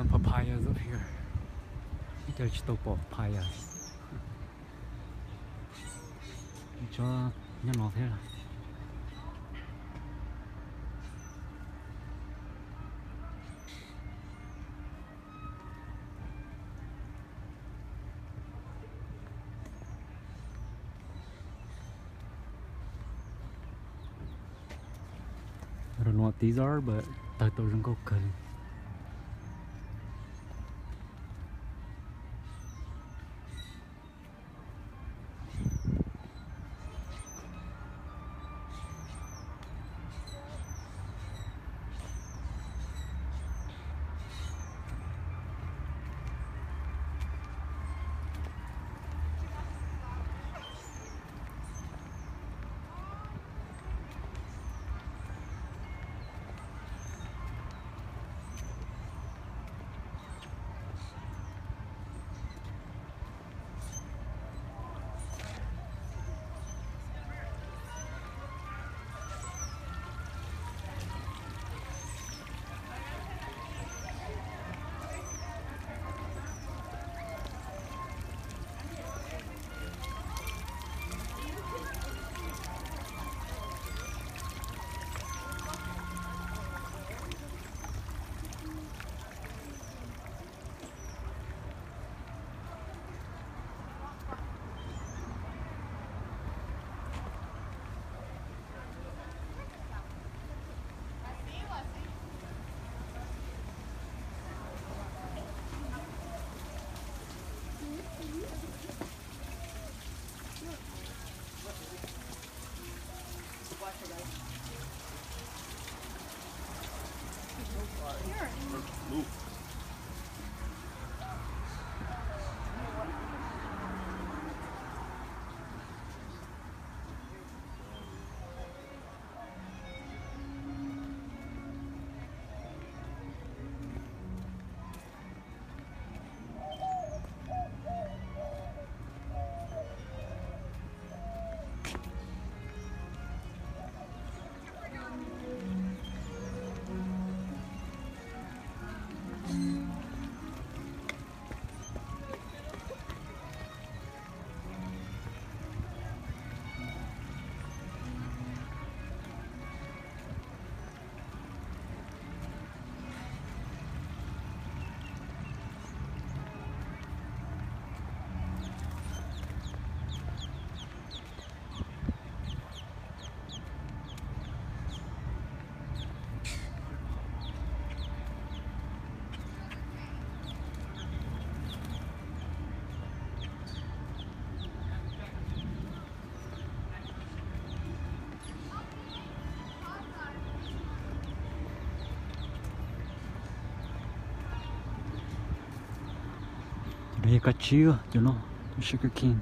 some papayas up here. There's topo papayas. cho nhân nó thế I don't know what these are, but tại tôi không có cần. Here Aí é catinga de novo, sugar cane.